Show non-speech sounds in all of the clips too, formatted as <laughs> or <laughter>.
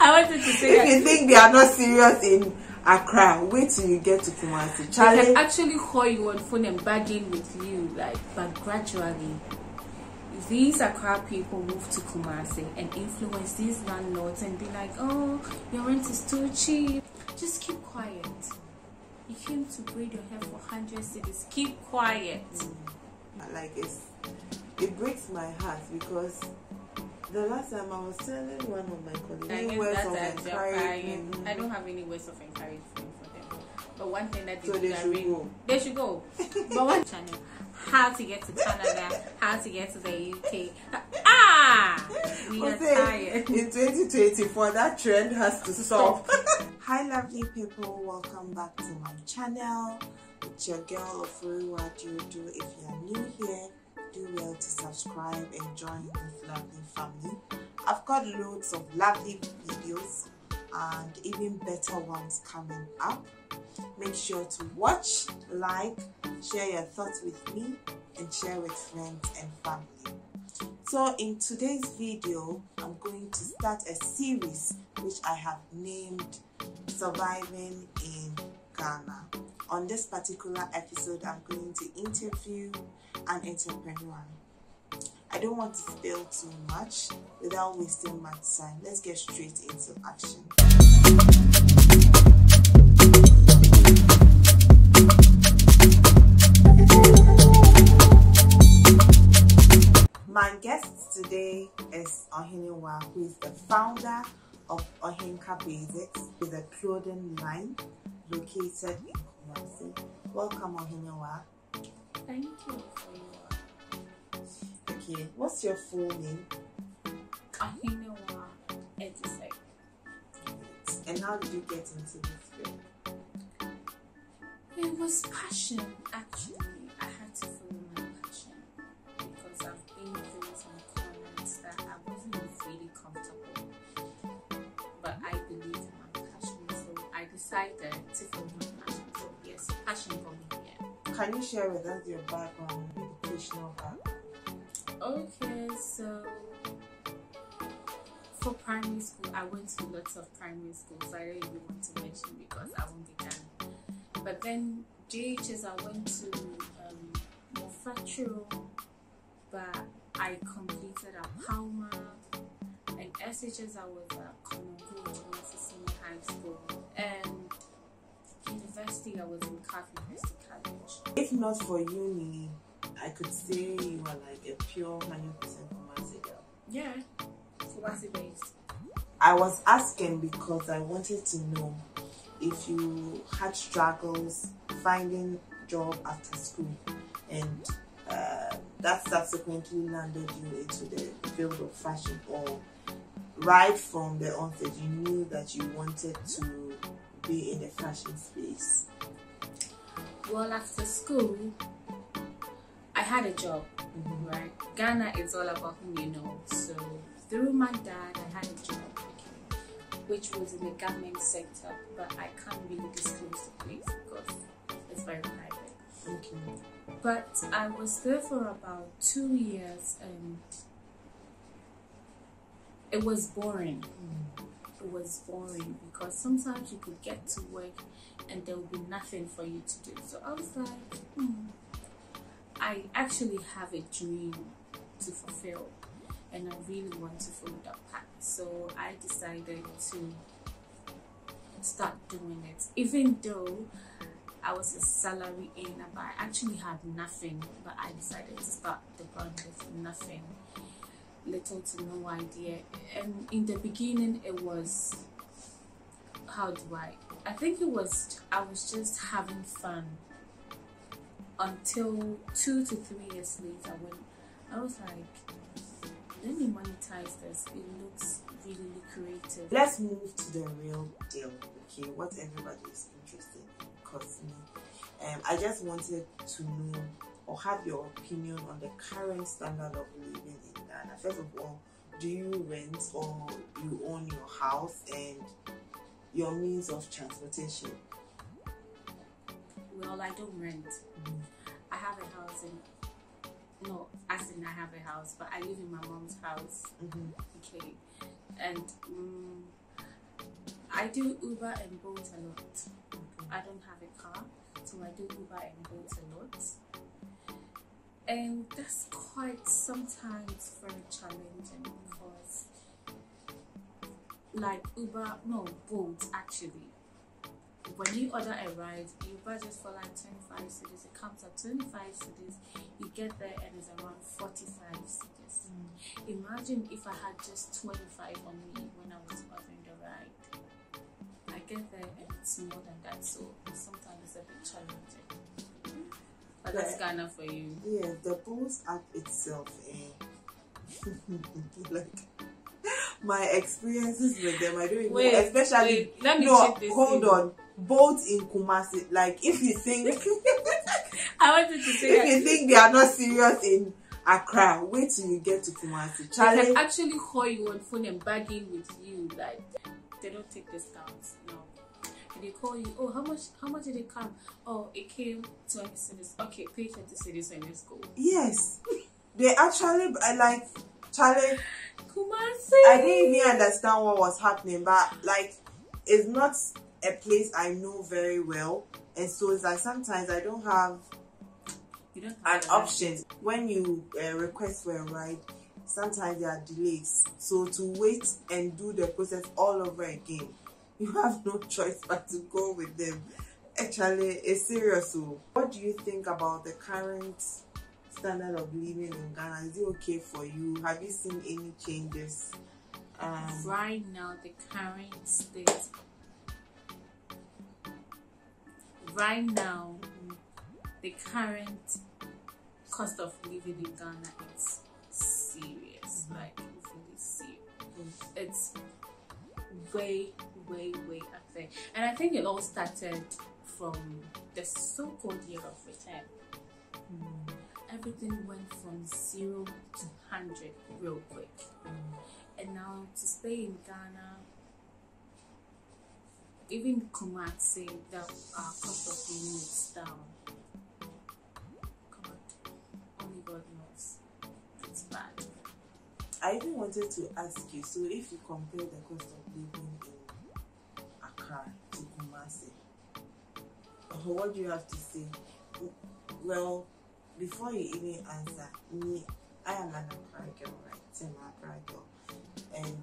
I wanted to say if that you think they are not serious in Accra, wait till you get to Kumasi. they can actually call you on phone and bargain with you, like, but gradually. These Accra people move to Kumasi and influence these landlords and be like, oh, your rent is too cheap. Just keep quiet. You came to braid your hair for 100 cedis. Keep quiet. Mm. like it's, it breaks my heart because the last time I was telling one of my colleagues, I new words of that they're crying. I don't have any words of encouragement for them. But one thing that they So do they that should really- go. They should go. but one channel, how to get to Canada, how to get to the UK. Ah, we are Okay, tired. In 2024, that trend has to stop. <laughs> Hi, lovely people. Welcome back to my channel. It's your girl Oforiwaa Duodu. If you are new here, do well to subscribe and join this lovely family. I've got loads of lovely videos and even better ones coming up. Make sure to watch, like, share your thoughts with me, and share with friends and family. So in today's video, I'm going to start a series which I have named Surviving in Ghana. On this particular episode, I'm going to interview an entrepreneur. I don't want to spill too much without wasting much time. Let's get straight into action. My guest today is Ohiniwa, who is the founder of Ohenca Basics, with a clothing line located in Welcome, Ohiniwa. Thank you for your Okay, what's your full name? Ahinewa Edisek. And how did you get into this field? It was passion, actually. I had to follow my passion because I've been through some comments that I wasn't really comfortable. But I believe in my passion, so I decided Can you share with us your background, educational background? Okay, so for primary school, I went to lots of primary schools. I don't even want to mention because I won't be done. But then JHS, I went to um, but I completed at Palma. And SHS, I was at Konongo University Senior High School. And university, I was in KAAF University College. If not for uni, I could say you are like a pure 100% Kumasi girl. Yeah, Kumasi based. I was asking because I wanted to know if you had struggles finding job after school and uh, that subsequently landed you into the field of fashion or right from the onset you knew that you wanted to be in the fashion space. Well, after school, I had a job, mm-hmm. right? Ghana is all about who you know. So, through my dad, I had a job, which was in the government sector, but I can't really disclose the place because it's very private. Okay. But I was there for about two years and it was boring. Mm. It was boring because sometimes you could get to work and there will be nothing for you to do. So I was like, hmm, I actually have a dream to fulfill and I really want to follow that path. So I decided to start doing it, even though I was a salary earner, but I actually had nothing. But I decided to start the brand with nothing, little to no idea. And in the beginning, it was how do I? I think it was I was just having fun until two to three years later when I was like, let me monetize this. It looks really lucrative. Let's move to the real deal, okay? What everybody is interested in, because me. Um, I just wanted to know or have your opinion on the current standard of living in Ghana. First of all, do you rent or you own your house and your means of transportation? Well, I don't rent. I have a house in no, as in I have a house, but I live in my mom's house. Mm-hmm. Okay, and um, I do Uber and Bolt a lot. I don't have a car, so I do Uber and Bolt a lot. And that's quite sometimes very challenging like Uber, no, Bolt actually, when you order a ride, you budget for like 25 cedis, it comes at 25 cedis, you get there and it's around 45 cedis. Mm. Imagine if I had just 25 on me when I was ordering the ride. I get there and it's more than that, so sometimes it's a bit challenging. But that's Ghana for you. Yeah, the Bolt app itself, eh? <laughs> like my experiences with them, I don't even Wait, especially wait, let me no, check this hold in. on. Both in Kumasi, like if you think <laughs> I wanted to say if that you think they are not serious in Accra, wait till you get to Kumasi. they can actually call you on phone and bargain with you. Like they don't take discounts. No. And they call you, oh how much how much did it come? Oh it came twenty cedis. Okay, pay twenty cedis and let's go. yes, they actually like Charlie. Kumasi. I didn't even understand what was happening, but like it's not a place I know very well, and so it's like sometimes I don't have you don't have that. option when you uh, request for a ride. Sometimes there are delays, so to wait and do the process all over again, <laughs> you have no choice but to go with them. Actually, it's serious. So, what do you think about the current standard of living in Ghana? Is it okay for you? Have you seen any changes? Um, right now the current state right now the current cost of living in ghana is serious. Mm-hmm. Like really serious. Mm-hmm. It's way way way up there. And i think it all started from the so-called year of return everything went from zero to 100 real quick and now to stay in Ghana, even Kumasi, the uh, cost of living is down. God, only God knows. It's bad. I even wanted to ask you. So, if you compare the cost of living in Accra to Kumasi, uh, what do you have to say? Well, before you even answer, me, I am an Accra girl, right? I'm Accra girl, and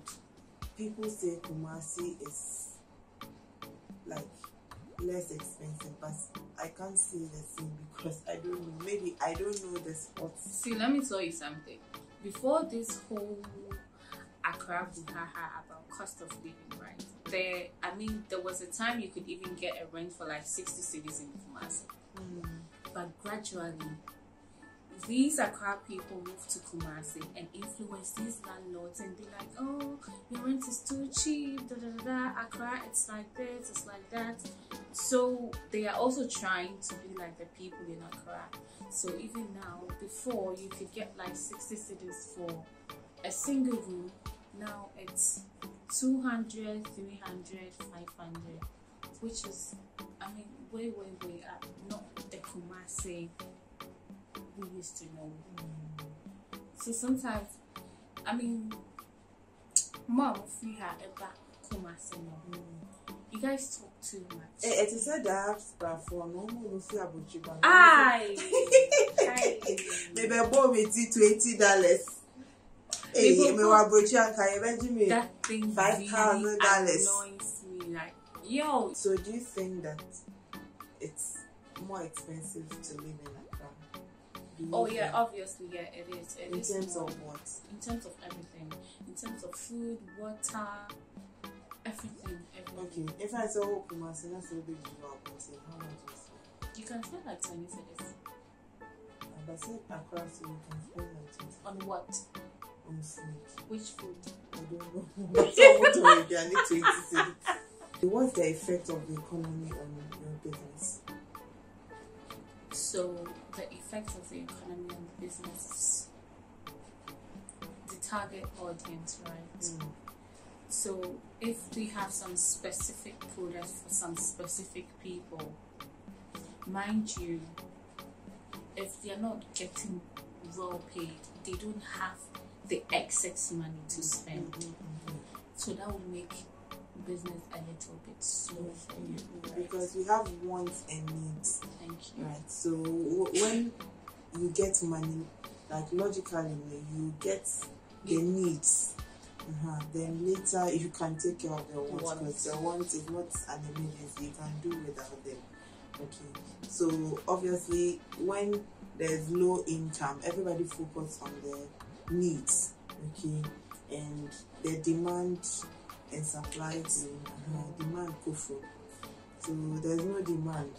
people say Kumasi is like less expensive, but I can't say the same because I don't know. Maybe I don't know the spots. See, let me tell you something. Before this whole Accra buhaha about cost of living, right? There, I mean, there was a time you could even get a rent for like 60 cedis in Kumasi. Mm. But gradually, these Accra people move to Kumasi and influence these landlords and be like, oh, your rent is too cheap, da da da da. Accra, it's like this, it's like that. So they are also trying to be like the people in Accra. So even now, before you could get like 60 cedis for a single room, now it's 200, 300, 500, which is, I mean, way, way, way up. Not the Kumasi we used to know. So sometimes, I mean, mom, free her ever Kumasi no. You guys talk too much. Eh, it is a diaspora for no one will see Abuja. Aye. <laughs> Aye. Maybe a bomb it twenty dollars. Hey, me wa brochi anka ye benji me. that thing Five thousand dollars. annoys me. Like, yo, So do you think that it's more expensive to live in You oh yeah, obviously, yeah, it is. It In is terms more. of what? in terms of everything, in terms of food, water, everything, everything. Okay, if I say oh Kumasi, that's a big deal. How much is it? You can spend like twenty cedis And I said Accra, so you can spend like twenty on what? on food. Which food? I don't know. Someone told me I need twenty cedis. <laughs> What's the effect of the economy on your business? So the effect of the economy on the business the target audience, right? Mm. So if we have some specific products for some specific people, mind you, if they're not getting well paid, they don't have the excess money to spend. Mhm, mhm. So that will make business a little bit slow for you. right? because we have wants and needs, Thank you. right? So when you get money, like logically, you get the needs. Uh-huh. Then later you can take care of the wants because the wants is not an emergency. You can do without them. Okay. So obviously, when there's low income, everybody focuses on the needs. Okay, and the demand and supply to uh, demand go for. So there's no demand.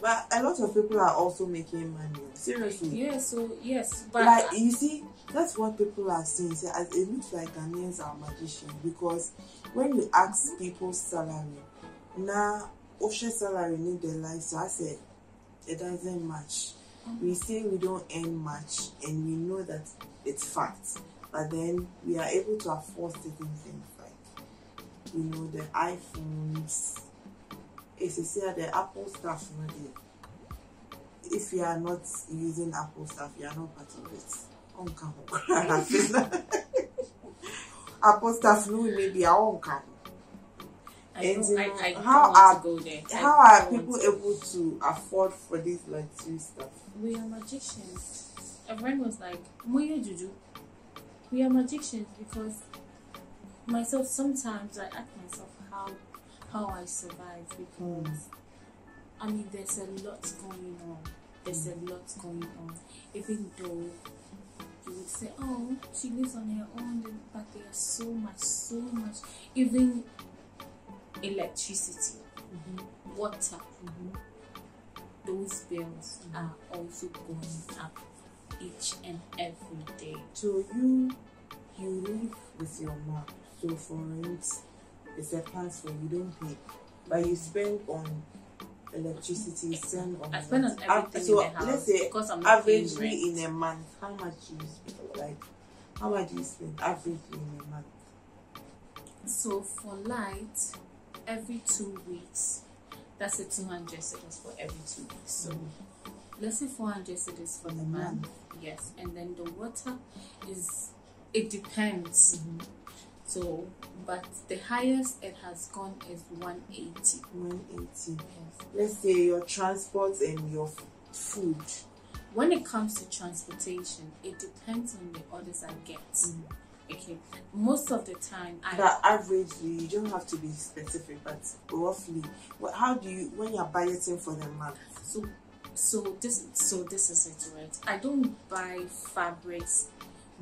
But a lot of people are also making money. Seriously. Yeah, so yes, but Like you see, that's what people are saying. Say, as it looks like Ghanaians are magicians because when you ask people's salary, now offshore salary need the life. So I said it doesn't match. We say we don't earn much, and we know that it's fact. But then we are able to afford certain things you know the iPhones. It's say the Apple stuff, you know, the if you are not using Apple stuff, you are not part of it. <laughs> Apple stuff no maybe our own come. I And, you know, I don't how are- to there. I are people want able to afford for this luxury stuff? We are magicians. A friend was like, Moyo Juju. We are magicians because myself sometimes I ask myself how how I survive because I mean there's a lot going on. There's a lot going on. Even though you would say, Oh, she lives on her own but there's so much, so much even electricity, mm-hmm. water, mm-hmm. those bills mm-hmm. are also going up each and every day. So you you live with your mom. So for rent, it's a transfer. You don't pay, but you spend on electricity. Spend on I spend on everything so let's say because I'm averagely in a month, how much do you spend? Like how much do you spend averagely in a month? So for light, every two weeks, that's a 200 cedis for every two weeks. So mm-hmm. let's say 400 cedis for the month. month. Yes, and then the water is it depends. Mm-hmm. So, but the highest it has gone is 180. One eighty. Yes. Let's say your transport and your food. When it comes to transportation, it depends on the orders I get. Mm. Okay, most of the time I But averagely, you don't have to be specific, but roughly, how do you when you're budgeting for the month? So, so this, so this is it, right? I don't buy fabrics.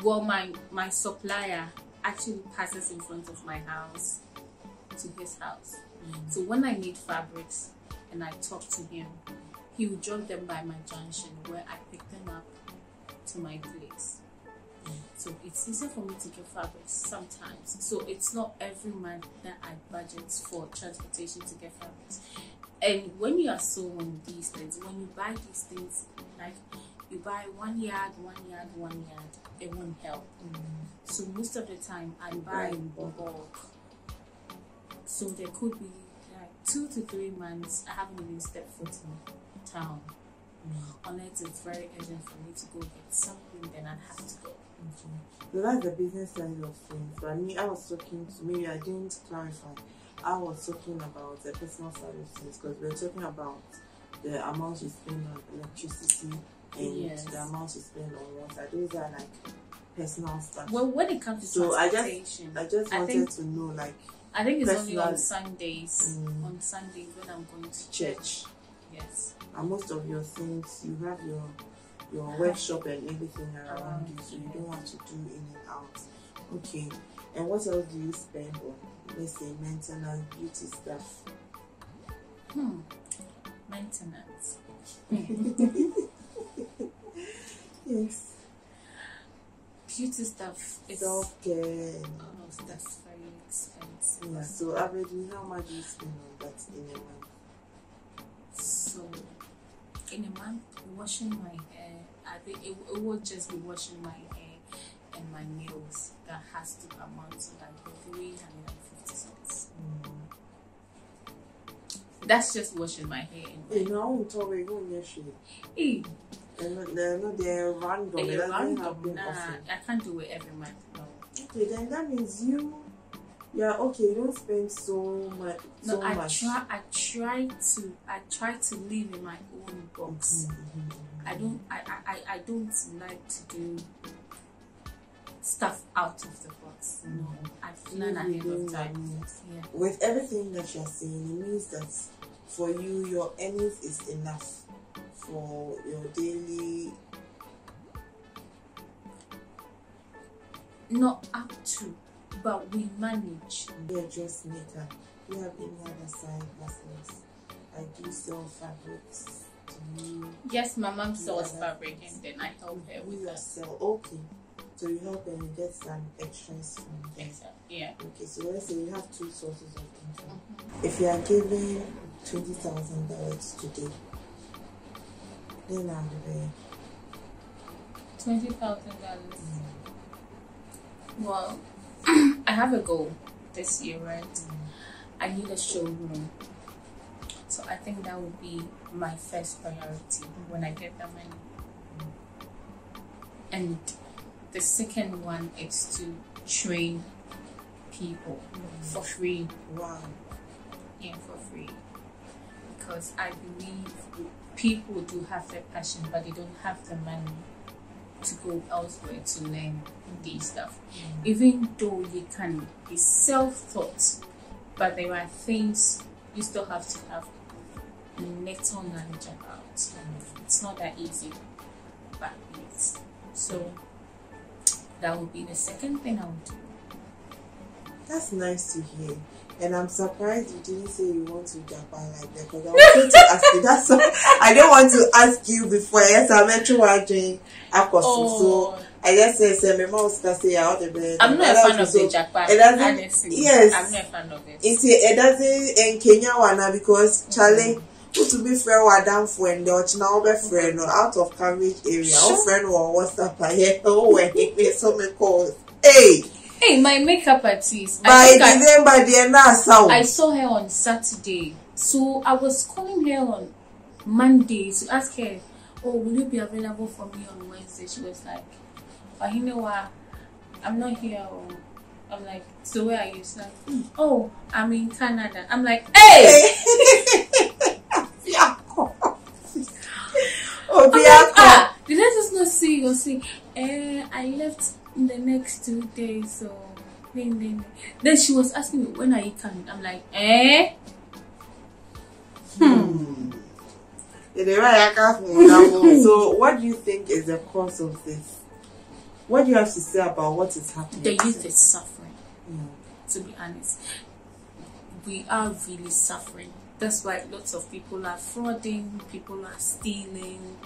Well, my my supplier actually passes in front of my house to his house. So when I need fabrics and I talk to him, he will drop them by my junction where I pick them up to my place. So it's easier for me to get fabrics sometimes. So it's not every month that I budget for transportation to get fabrics. And when you are sewing these things, when you buy these things, like you buy one yard, one yard, one yard, it won't help. So most of the time I buy in bulk. So there could be like two to three months I haven't even stepped foot in town. Mm. Unless it's very urgent for me to go get something, then I'd have to go. So that's the business side of things. But me, I was talking to maybe I didn't clarify. I was talking about the personal side of things because we are talking about the amount you spend on electricity and Yes. the amount you spend on water. Those are like personal stuff. Well, when it comes to So I just- I just I wanted think- to know, like I think it's only on personal- Sundays. Mm. On Sundays when I'm going to church. Yes. And most of your things, you have your your workshop and everything around Around, you, so you don't want to do in and out. Okay. And what else do you spend on? Let's say maintenance, beauty stuff. Hmm. Maintenance. <laughs> <laughs> Yes. Beauty stuff is Self care. oh, that's very expensive. Yeah. So averagely, how much do you spend on that in a month? So, in a month, washing my hair, I think it, it will just be washing my hair and my nails that has to amount to like 350 cents. Mm. That's just washing my hair and my no, I won't tell you, go in your shit. Hey, They're not, they're not, they're random. They're random. Nah, often. I can't do it every month. No. Okay, then that means you Yeah, okay, you don't spend so much. No, so I much. try. I try to. I try to live in my own box. Mhm. I don't. I, I. I- don't like to do stuff out of the box. No, I plan ahead of time. Yeah. With everything that you're saying, it means that for you, your earnings is enough for your daily. Not up to, but we manage. You're dressmaker. Do you have any other side hustles? I do sell fabrics. Yes, my mom sells fabric, and then I help her with that. yourself. Okay. So you help and you get some extras from them. Exactly. Yeah. Okay, so let's say you have two sources of income. Mhm. If you are given twenty thousand dollars today, then I'll Twenty thousand dollars. Mm. Well, <clears throat> I have a goal this year, right? Hmm. I need a showroom. So I think that would be my first priority when I get the money. Hmm. And the second one is to train people hmm. for free. Wow. Yeah, for free. Because I believe people do have their passion, but they don't have the money to go elsewhere to learn these stuff. Mm. Even though you can be self-taught, but there are things you still have to have little knowledge about. It's not that easy, but it's so. That would be the second thing I would do. That's nice to hear. And I'm surprised you didn't say you want to Japan like that because I wanted to ask you. That's why I didn't want to ask you before. Yes, oh. I met you watching Aquasu. So I just said, say, my mom was say, I want to be. I'm not a fan of the Japan. it doesn't- honestly. yes. I'm not a fan of it. Nti it doesn't in Kenya wana because mm-hmm. Charlie wotu be friend damfo and the ochina be friend no out of coverage area. Wo Sure. friend wo WhatsApp aye. <laughs> Oh, we <laughs> so me calls. Hey, Hey, my makeup artist. I by I, December the na sound. I saw her on Saturday. So I was calling her on Monday to ask her, Oh, will you be available for me on Wednesday? She was like, But you know what? I'm not here. Oh. I'm like, So where are you? She's like, Oh, I'm in Canada. I'm like, Hey! <laughs> Yeah. Oh, I'm like, ah, did I just not see you? See, eh, I left in the next two days, so then, then, then she was asking me when are you coming? I'm like, eh, Hmm. Yeah, the right I can't find that one. So, what do you think is the cause of this? What do you have to say about what is happening? the youth is suffering. To be honest, we are really suffering. That's why lots of people are frauding, people are stealing.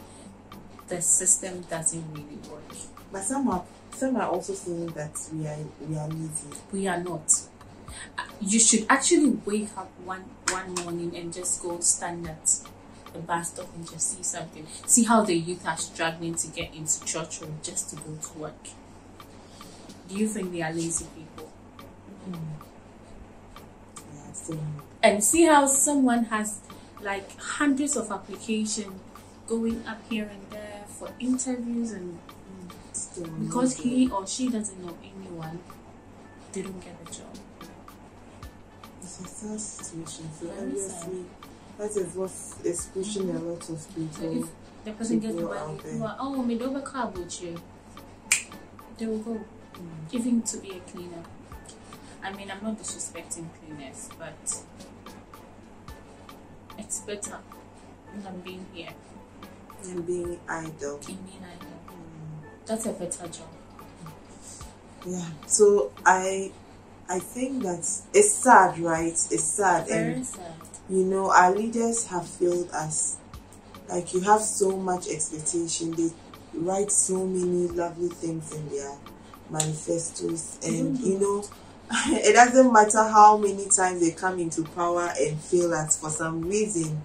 The system doesn't really work. But some are some are also saying that we are we are lazy. we are not. Uh, You should actually wake up one one morning and just go stand at the bus stop and just see something. See how the youth are struggling to get into church or just to go to work. Do you think they are lazy people? Yeah, so And see how someone has like hundreds of applications going up here and there for interviews and still because he or she doesn't know anyone, they don't get the job. It's a sad situation. So Very obviously, that is what is pushing a lot of So people. if the person gets the money, you are, oh, me do car with you. They will go, mm. even to be a cleaner. I mean, I'm not disrespecting cleaners, but it's better than being here and being idle. in being idle. That's a better job. Yeah. So I I think that it's sad, right? It's sad Very and sad. you know our leaders have failed us. Like you have so much expectation. They write so many lovely things in their manifestos and you mm-hmm. know <laughs> it doesn't matter how many times they come into power and fail us for some reason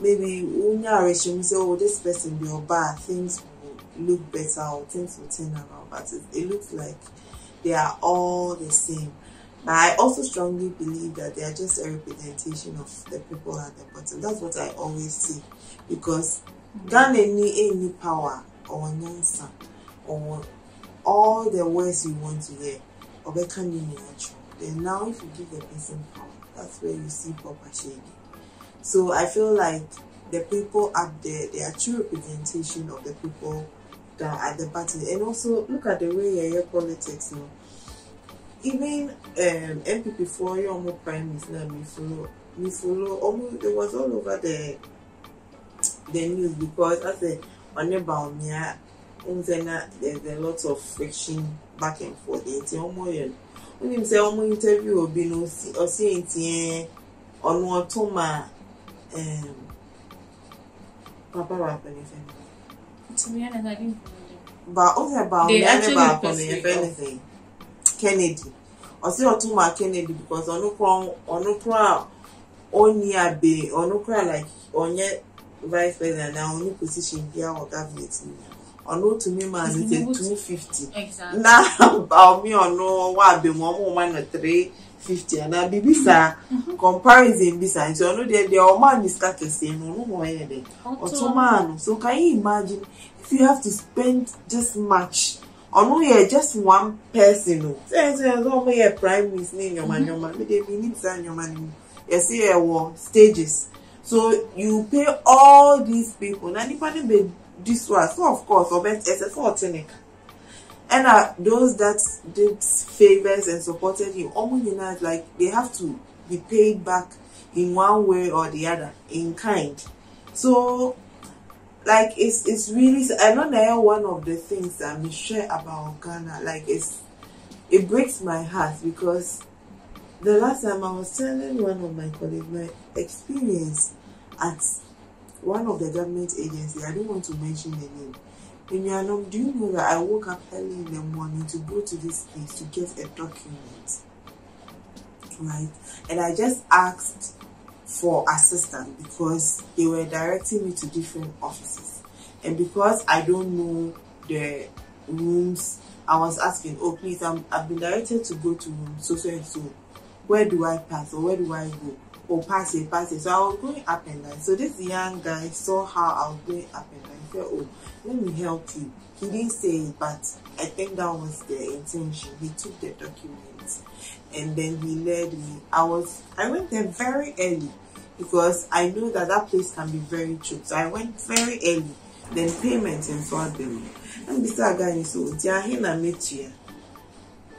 maybe when you resume say oh this person will be bad. Things will look better or things will turn around. But it, it looks like they are all the same. But i also strongly believe that they are just a representation of the people at the bottom. That's what i always see. because ghana any any power or nyansa or all the words you want to hear. Ne nyinaa kyerɛ then now if you give the person power that's where you see proper shading so i feel like the people up there they are true representation of the people that are at the bottom and also look at the way your politics you know even um npp for your prime minister me follow me follow almost it was all over the the news because I said on about me there's a lot of friction back and forth. Ọmọ yẹn wọn nim sẹ ọmọ interview obi no ọsi ntiẹ ọno ọtọ ma papa ba oge ba ụnyaahụ ba akwụna efe anything Kennedy. Ọsị ọtụma Kennedy because ọnụkụrụ a onye a be ọnụkụrụ a like onye vice president na onye position bịa ọ gọọmenti ọnụ otu mma azụte 250 na ba omi ọnụ wa abem ọmụ ụma na 3 fifty. Ana biribi saa comparison bi saa nti ọno deɛ deɛ ɔmo a ne sika kɛseɛ no ɔno mo ɔyɛ dɛ ɔtɔ maa no so can you imagine if you have to spend this much? Ɔno yɛ just one person. O sɛ sɛ sɛ ɔmo yɛ prime minister ne nyɔma nyɔma mi de mi nim saa nyɔma no mu yɛsi yɛ wɔ stages. So you pay all these people. Na nipa ne bɛ di so a so of course ɔbɛ ɛsɛ sɛ ɔte ne ka. And uh, those that did favors and supported him, know, like they have to be paid back in one way or the other in kind. So, like it's it's really I know now one of the things that I'm about Ghana, like it's it breaks my heart because the last time I was telling one of my colleagues my experience at one of the government agencies. I don't want to mention the name. Enuanom, do you know that I woke up early in the morning to go to this place to get a document? Right? And I just asked for assistance because they were directing me to different offices. And because I don't know the rooms, I was asking, oh please, I'm, I've been directed to go to room so so and so. Where do I pass or where do I go? Oh, pass it, pass it. So I was going up and down. So this young guy saw how I was going up and down. He said, oh, let me help you. He didn't say it, but I think that was the intention. He took the documents and then he led me. I was I went there very early because I know that that place can be very cheap. So I went very early. Then payment and so on. And beside guy so oh, Diahina met you.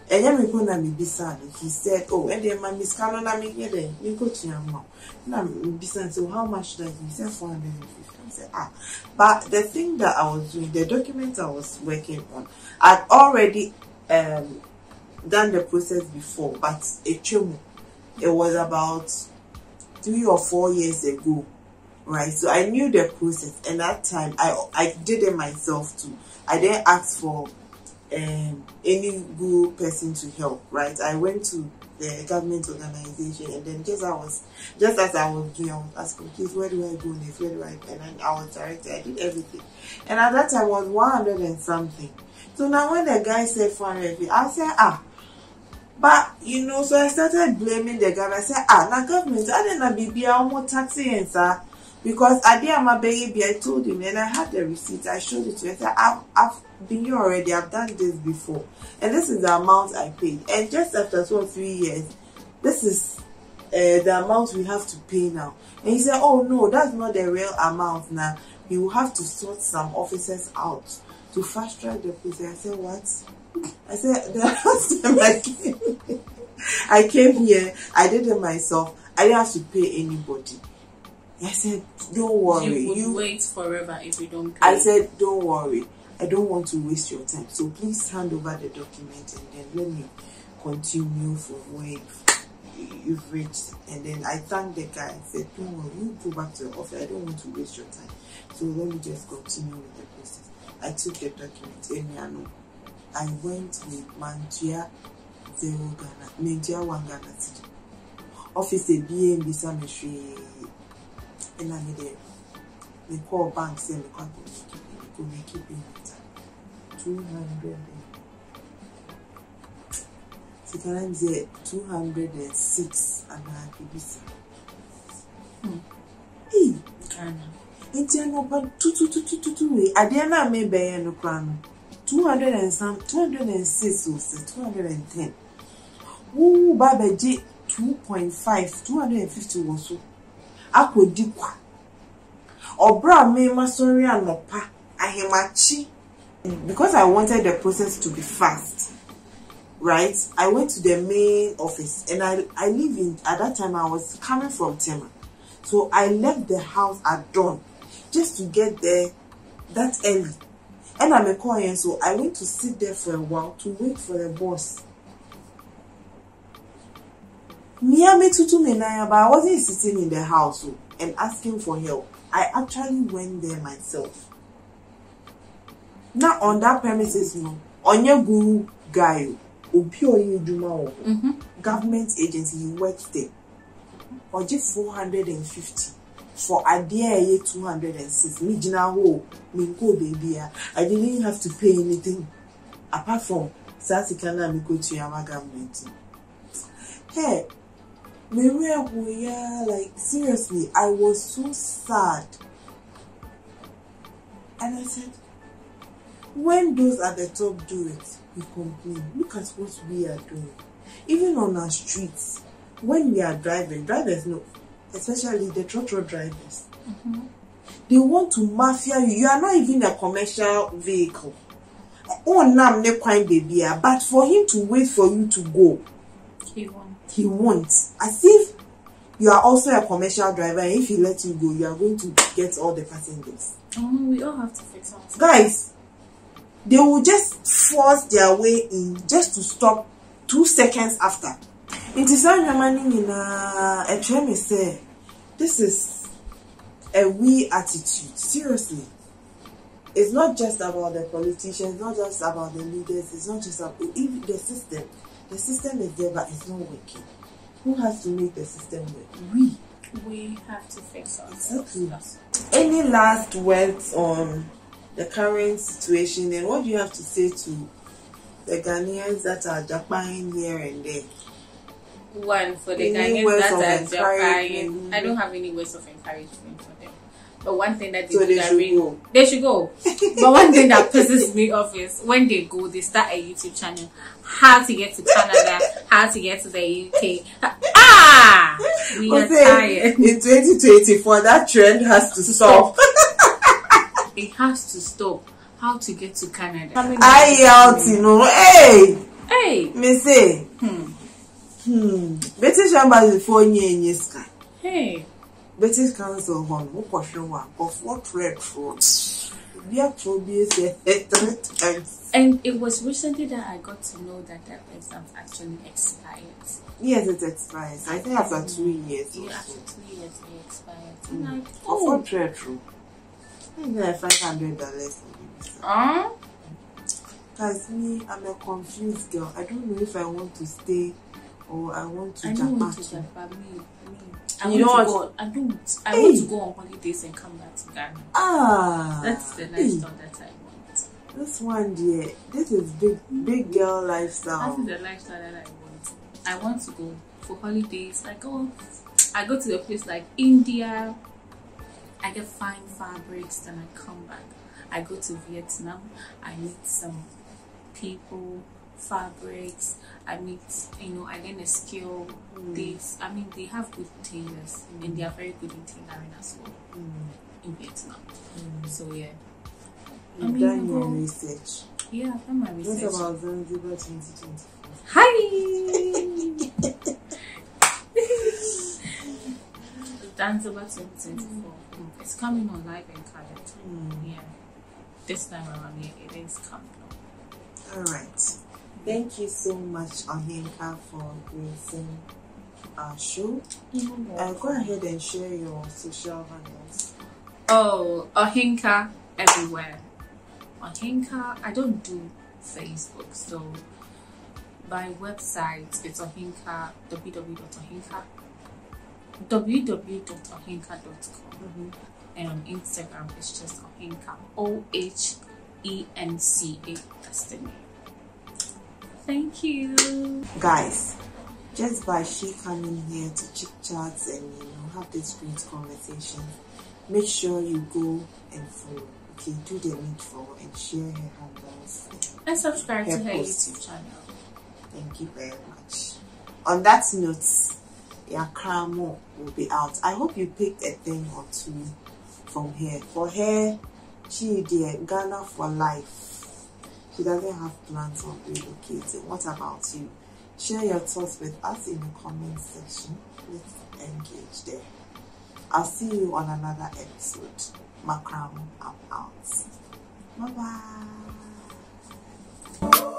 Ɛnyɛ me mpo na mebisa no he said oh ɛdeɛ ma me sika no na menyɛ dɛ menkɔtua ma wo." na mebisa so how much that he said 450 I said ah but the thing that I was doing the document I was working on I'd already um done the process before but it it was about three or four years ago right? So I knew the process and that time I I did it myself too. I didn't ask for um, any good person to help, right? I went to the government organization and then just I was just as I was doing, I was asking, please, where do I go next? Where do I go? And then I was directed, I did everything. And at that time was 100 and something. So now when the guy said 450, I said, ah, but you know, so I started blaming the government. I said, ah, now government, I didn't know be almost taxi and sir. Because I did my baby, I told him, and I had the receipt. I showed it to him. I said, I've, I've been here already. I've done this before, and this is the amount I paid. And just after two or three years, this is uh, the amount we have to pay now. And he said, Oh no, that's not the real amount. Now you will have to sort some officers out to fast track the process. I said, What? I said, The last <laughs> time I came, <laughs> I came here, I did it myself. I didn't have to pay anybody. I said, Don't worry. You would you wait forever if you don't pay. I said, don't worry. I don't want to waste your time. So please hand over the document and then let me continue from where you've, reached. And then I thanked the guy and said, don't worry, you go back to your office. I don't want to waste your time. So let me just continue with the process. I took the document and I know I went with Mantua Zero Ghana, Mantua One Ghana City. Office a BNB Samishri and I made it. They call bank say me come to make it, me go make it payment. Two hundred. So can I say two hundred and six and I could be Hmm. Hey, Ghana. nti ano ba two two two two two two wei adeɛ no a mebɛyɛ no koraa no two hundred and some two hundred and six o sɛ two hundred and ten wo ba bɛgye 2.5 250 wɔ so akɔdi kwa ɔbrɛ a mema sɔre anɔpa ahemakye because i wanted the process to be fast right? I went to the main office and i i live in at that time i was coming from tema. So i left the house at dawn just to get there that early. And i'm a client so i went to sit there for a while to wait for the boss Mia me tutu me naya, but I wasn't sitting in the house and asking for help. I actually went there myself. Now on that premises, no, onye guru guy, obi oye juma wo, Mm-hmm. government agency, he works there. Oje 450 for adeɛ a ɛyɛ 206. Me gyina hɔ, me nkɔ baabi a, I didn't have to pay anything apart from saa sika na me kɔ tua ma government. Hey, were yeah, like seriously, I was so sad. And I said, when those at the top do it, we complain. Look at what we are doing. Even on our streets, when we are driving, drivers know, especially the trotro drivers, they want to mafia you. You are not even a commercial vehicle. Oh, nam ne kwan baby, ah, but for him to wait for you to go, He won. He wants. As if you are also a commercial driver and if he lets you go you are going to get all the passengers. Oh, we all have to fix ourselves. guys they will just force their way in just to stop two seconds after. Nti saa nneɛma no nyinaa ɛkyerɛ me sɛ this is a we attitude. Seriously. It's not just about the politicians not just about the leaders it's not just about even the system the system is there but it's not working who has to make the system work we We have to fix ourselves. Exactly. Any last words on the current situation and what do you have to say to the Ghanaians that are japan here and there One for the Any Ghanaians that are Japan. I don't have any words of encouragement for them. But one thing that they so do they that should really go They should go. but one thing that pisses me off is when they go, they start a YouTube channel. How to get to Canada, how to get to the UK. Ah! We are tired. in 2024 that trend has to stop <laughs> It has to stop. How to get to Canada. i out you know hey Hey! me say Hmm. hmm british embassy for nye nye sky Hey! British council hɔ no wokɔhwɛ wɔ a nkɔfoɔ trɛtrɔ bi atoro bi sɛ three times And it was recently that I got to know that that exams actually expired. yes it expires i think after two years Yeah, after two years it expired. I'm like, nkɔfoɔ oh. trɛtrɔ ɛyɛ five hundred dollars Uh, Guys, me, I'm a confused girl. I don't know if I want to stay or I want to I Japan. don't want to. Japan. Me. I You want know to what? go. I don't. I Hey. want to go on holidays and come back to Ghana. Ah, That's the hey, lifestyle that I want. This one, dear, this is big, big girl That lifestyle. is the lifestyle that I want. I want to go for holidays. I go. I go to a place like India. I get fine fabrics, then I come back. I go to Vietnam. I meet some people, fabrics. I meet, you know, I learn a skill. They, I mean, they have good tailors, and they are very good in tailoring as well Mm, in Vietnam. mm. So yeah, You've mean, done I your research. yeah, I've done my What research. about Zanzibar 2024? Hi. <laughs> Zanzibar 2024. Mm, It's coming on live in colored. Mm. Yeah. This time around, yeah, it is coming on. All right. Thank you so much, Ohenca, for gracing our show. Uh, go ahead and share your social handles. Oh, Ohenca everywhere. Ohenca, I don't do Facebook, so my website it's Ohenca www.ohenca www.ohenca.com and on Instagram it's just Ohenca O H E N C A. That's the name. Thank you. guys just by she coming here to chit chat and you know have this great conversation make sure you go and follow okay do the needful and share her handles And subscribe to Her her post. YouTube channel. thank you very much on that note, Yakramo will be out. I hope you picked a thing or two from here. For her, she did Ghana for life. She doesn't have plans on relocating. What about you? Share your thoughts with us in the comment section. Let's engage there. I'll see you on another episode. Makram, I'm out. Bye bye.